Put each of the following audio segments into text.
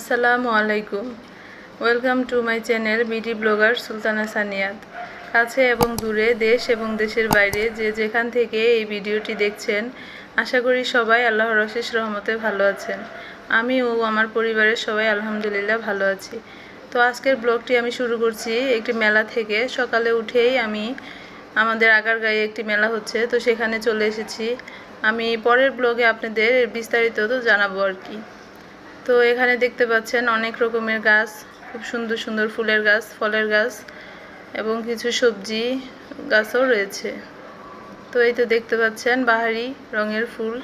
আসসালামু আলাইকুম। Welcome to my channel BD blogger Sultana Saniyat. কাছে এবং দূরে দেশ এবং দেশের বাইরে যে যেখান থেকে এই ভিডিওটি দেখছেন, আশা করি সবাই আল্লাহর অশেষ রহমতে ভালো আছেন। আমি ও আমার পরিবারের সবাই আলহামদুলিল্লাহ ভালো আছি। তো আজকের ব্লগটি আমি শুরু করছি একটি মেলা থেকে। সকালে উঠেই আমি আমাদের আগার আগারগাঁয়ে একটি মেলা হচ্ছে, তো সেখানে চলে এসেছি। আমি পরের ব্লগে আপনাদের বিস্তারিত তো জানাব আর কি। তো এখানে দেখতে পাচ্ছেন অনেক রকমের গাছ, খুব সুন্দর সুন্দর ফুলের গাছ, ফলের গাছ এবং কিছু সবজি গাছও রয়েছে। তো এই তো দেখতে পাচ্ছেন বাহারি রঙের ফুল।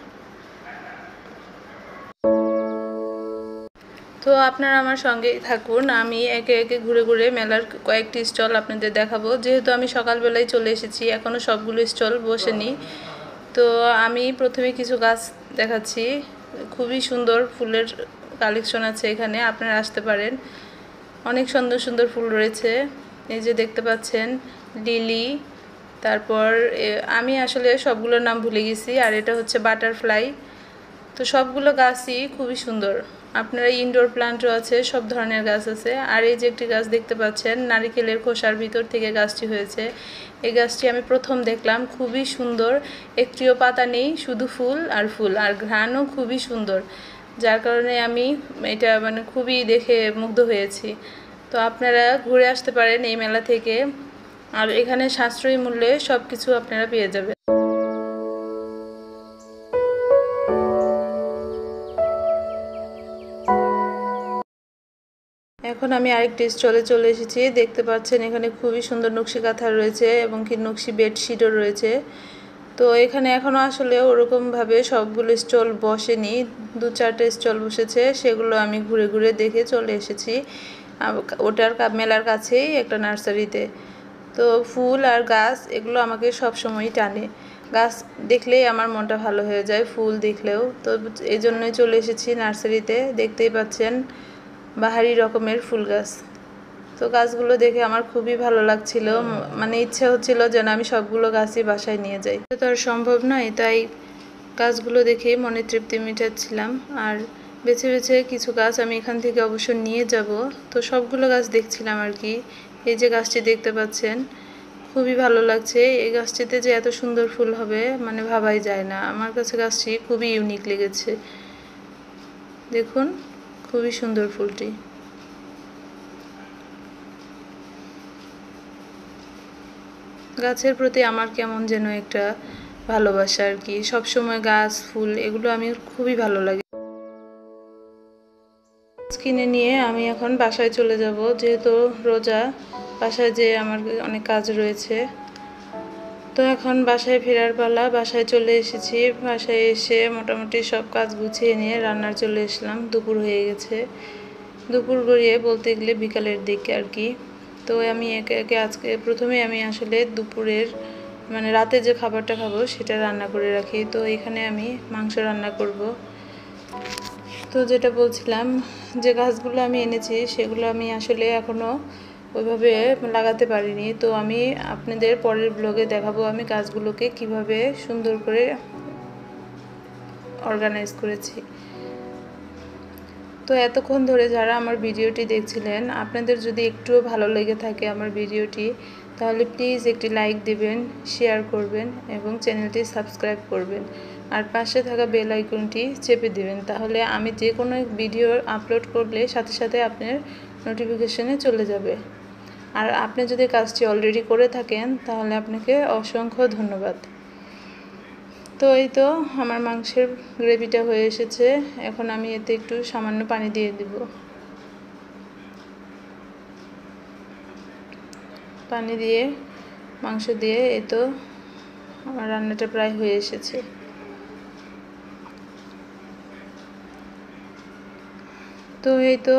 তো আপনারা আমার সঙ্গেই থাকুন, আমি একে একে ঘুরে ঘুরে মেলার কয়েকটি স্টল আপনাদের দেখাবো। যেহেতু আমি সকালবেলায় চলে এসেছি এখনও সবগুলো স্টল বসেনি তো আমি প্রথমে কিছু গাছ দেখাচ্ছি। খুবই সুন্দর ফুলের কালেকশন আছে এখানে, আপনারা আসতে পারেন। অনেক সুন্দর সুন্দর ফুল রয়েছে। এই যে দেখতে পাচ্ছেন, লিলি, তারপর আমি আসলে সবগুলোর নাম ভুলে গেছি, আর এটা হচ্ছে বাটারফ্লাই। তো সবগুলো গাছই খুবই সুন্দর। আপনারা ইনডোর প্লান্টও আছে, সব ধরনের গাছ আছে। আর এই যে একটি গাছ দেখতে পাচ্ছেন, নারিকেলের খোসার ভিতর থেকে গাছটি হয়েছে। এই গাছটি আমি প্রথম দেখলাম, খুবই সুন্দর। একটিও পাতা নেই, শুধু ফুল আর ফুল, আর ঘ্রাণও খুবই সুন্দর। যার কারণে আমি এটা মানে খুবই দেখে মুগ্ধ হয়েছি। তো আপনারা ঘুরে আসতে পারেন এই মেলা থেকে। আর এখানে সাশ্রয়ী মূল্যে সব কিছু আপনারা পেয়ে যাবেন। এখন আমি আরেকটি স্টলে চলে এসেছি। দেখতে পাচ্ছেন এখানে খুবই সুন্দর নকশি কাঁথা রয়েছে এবং কি নকশি বেডশিটও রয়েছে। তো এখানে এখনও আসলে ওরকমভাবে সবগুলো স্টল বসেনি। দু চারটে স্টল বসেছে, সেগুলো আমি ঘুরে ঘুরে দেখে চলে এসেছি। ওটার মেলার কাছেই একটা নার্সারিতে। তো ফুল আর গাছ এগুলো আমাকে সব সময়ই টানে। গাছ দেখলেই আমার মনটা ভালো হয়ে যায়, ফুল দেখলেও। তো এই জন্যই চলে এসেছি নার্সারিতে। দেখতেই পাচ্ছেন বাহারি রকমের ফুল গাছ। তো গাছগুলো দেখে আমার খুবই ভালো লাগছিল। মানে ইচ্ছে হচ্ছিল যেন আমি সবগুলো গাছই বাসায় নিয়ে যাই। তো আর সম্ভব নয় তাই গাছগুলো দেখে মনে তৃপ্তি মিটাচ্ছিলাম। আর বেছে বেছে কিছু গাছ আমি এখান থেকে অবশ্য নিয়ে যাব। তো সবগুলো গাছ দেখছিলাম আর কি। এই যে গাছটি দেখতে পাচ্ছেন খুবই ভালো লাগছে। এই গাছটিতে যে এত সুন্দর ফুল হবে মানে ভাবাই যায় না। আমার কাছে গাছটি খুবই ইউনিক লেগেছে। দেখুন খুবই সুন্দর ফুলটি। গাছের প্রতি আমার কেমন যেন একটা ভালোবাসা আর কি। সবসময় গাছ, ফুল এগুলো আমি খুবই ভালো লাগে। কিনে নিয়ে আমি এখন বাসায় চলে যাব। যেহেতু রোজা, বাসায় যে আমার অনেক কাজ রয়েছে। তো এখন বাসায় ফেরার পালা, বাসায় চলে এসেছি। বাসায় এসে মোটামুটি সব কাজ গুছিয়ে নিয়ে রান্নার চলে এসলাম। দুপুর হয়ে গেছে। দুপুর গড়িয়ে বলতে গেলে বিকালের দিকে আর কি। তো আমি একে একে আজকে প্রথমে আমি আসলে দুপুরের মানে রাতে যে খাবারটা খাব সেটা রান্না করে রাখি। তো এখানে আমি মাংস রান্না করব। তো যেটা বলছিলাম, যে গাছগুলো আমি এনেছি সেগুলো আমি আসলে এখনও ওইভাবে লাগাতে পারিনি। তো আমি আপনাদের পরের ব্লগে দেখাবো আমি গাছগুলোকে কীভাবে সুন্দর করে অর্গানাইজ করেছি। তো এতক্ষণ ধরে যারা আমার ভিডিওটি দেখছিলেন, আপনাদের যদি একটুও ভালো লেগে থাকে আমার ভিডিওটি, তাহলে প্লিজ একটি লাইক দিবেন, শেয়ার করবেন এবং চ্যানেলটি সাবস্ক্রাইব করবেন। আর পাশে থাকা বেল আইকনটি চেপে দিবেন, তাহলে আমি যে কোনো ভিডিও আপলোড করলে সাথে সাথে আপনার নোটিফিকেশনে চলে যাবে। আর আপনি যদি কাজটি অলরেডি করে থাকেন, তাহলে আপনাকে অসংখ্য ধন্যবাদ। তো এই তো আমার মাংসের গ্রেভিটা হয়ে এসেছে। এখন আমি এতে একটু সামান্য পানি দিয়ে দিব। পানি দিয়ে, মাংস দিয়ে এই তো আমার রান্নাটা প্রায় হয়ে এসেছে। তো এই তো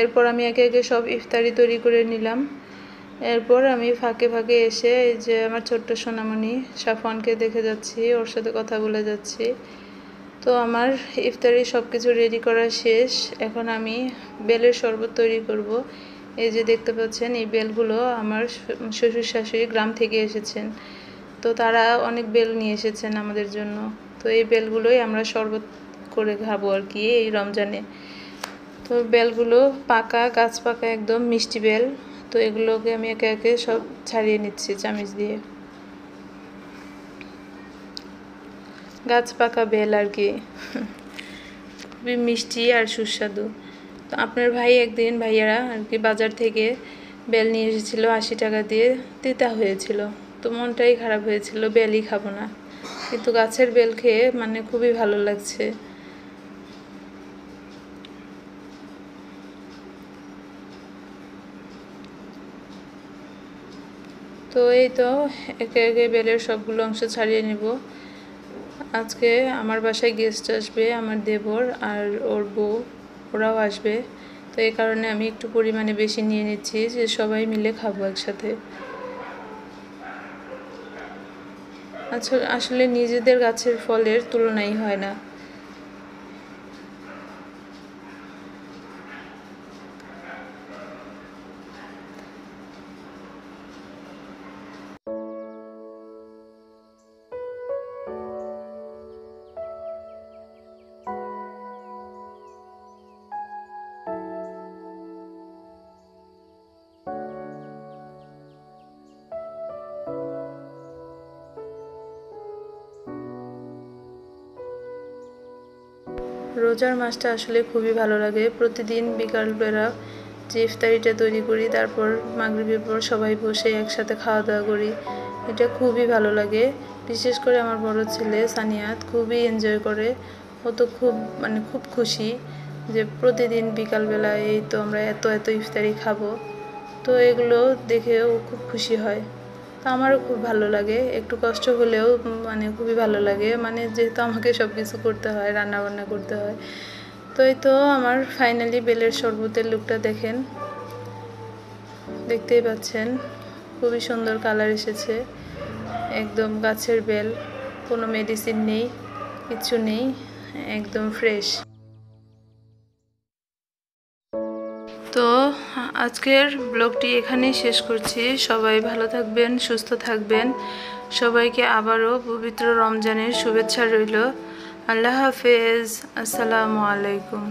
এরপর আমি একে একে সব ইফতারি তৈরি করে নিলাম। এরপর আমি ফাঁকে ফাঁকে এসে এই যে আমার ছোট্ট সোনামণি সাফনকে দেখে যাচ্ছি, ওর সাথে কথা বলে যাচ্ছি। তো আমার ইফতারি সব কিছু রেডি করা শেষ। এখন আমি বেলের শরবত তৈরি করব। এই যে দেখতে পাচ্ছেন, এই বেলগুলো আমার শ্বশুর শাশুড়ি গ্রাম থেকে এসেছেন। তো তারা অনেক বেল নিয়ে এসেছেন আমাদের জন্য। তো এই বেলগুলোই আমরা শরবত করে খাব আর কি এই রমজানে। তো বেলগুলো পাকা, গাছ পাকা, একদম মিষ্টি বেল। তো এগুলোকে আমি একে একে সব ছাড়িয়ে নিচ্ছি চামিচ দিয়ে। গাছ পাকা বেল আর কি। খুবই মিষ্টি আর সুস্বাদু। তো আপনার ভাই একদিন ভাইয়ারা আর কি বাজার থেকে বেল নিয়ে এসেছিল আশি টাকা দিয়ে, তিতা হয়েছিল। তো মনটাই খারাপ হয়েছিল, বেলই খাব না। কিন্তু গাছের বেল খেয়ে মানে খুবই ভালো লাগছে। তো এই তো, একে একে বেলের সবগুলো অংশ ছাড়িয়ে নিব। আজকে আমার বাসায় গেস্ট আসবে আমার দেবর আর ওর বউ, ওরাও আসবে। তো এই কারণে আমি একটু পরিমাণে বেশি নিয়ে নিচ্ছি যে সবাই মিলে খাব একসাথে। আচ্ছা আসলে নিজেদের গাছের ফলের তুলনাই হয় না। রোজার মাসটা আসলে খুবই ভালো লাগে। প্রতিদিন বিকালবেলা যে ইফতারিটা তৈরি করি, তারপর মাগরিবের পর সবাই বসে একসাথে খাওয়া দাওয়া করি। এটা খুবই ভালো লাগে। বিশেষ করে আমার বড় ছেলে সানিয়াত খুবই এনজয় করে। ও তো খুব মানে খুব খুশি যে প্রতিদিন বিকালবেলা এই তো আমরা এত এত ইফতারি খাব। তো এগুলো দেখে ও খুব খুশি হয়। তো আমারও খুব ভালো লাগে। একটু কষ্ট হলেও মানে খুবই ভালো লাগে। মানে যেহেতু আমাকে সব কিছু করতে হয় রান্না বান্না করতে হয়। তো এই তো আমার ফাইনালি বেলের শরবতের লুকটা দেখেন। দেখতেই পাচ্ছেন, খুবই সুন্দর কালার এসেছে। একদম গাছের বেল, কোনো মেডিসিন নেই কিছু নেই, একদম ফ্রেশ আজকের ব্লগটি এখানেই শেষ করছি। সবাই ভালো থাকবেন, সুস্থ থাকবেন। সবাইকে আবারও পবিত্র রমজানের শুভেচ্ছা রইল। আল্লাহ হাফেজ। আসসালামু আলাইকুম।